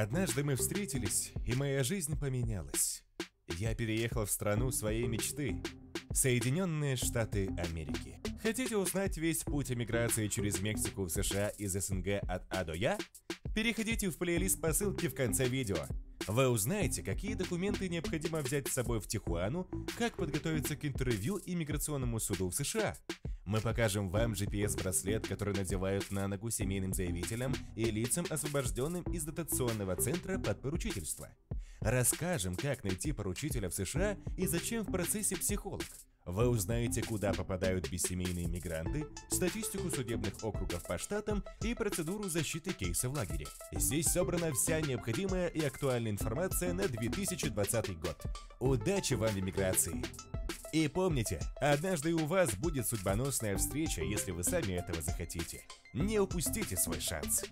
Однажды мы встретились, и моя жизнь поменялась. Я переехал в страну своей мечты – Соединенные Штаты Америки. Хотите узнать весь путь эмиграции через Мексику в США из СНГ от А до Я? Переходите в плейлист по ссылке в конце видео. Вы узнаете, какие документы необходимо взять с собой в Тихуану, как подготовиться к интервью иммиграционному суду в США. Мы покажем вам GPS-браслет, который надевают на ногу семейным заявителям и лицам, освобожденным из дотационного центра под поручительство. Расскажем, как найти поручителя в США и зачем в процессе психолог. Вы узнаете, куда попадают бессемейные мигранты, статистику судебных округов по штатам и процедуру защиты кейса в лагере. Здесь собрана вся необходимая и актуальная информация на 2020 год. Удачи вам в иммиграции! И помните, однажды у вас будет судьбоносная встреча, если вы сами этого захотите. Не упустите свой шанс.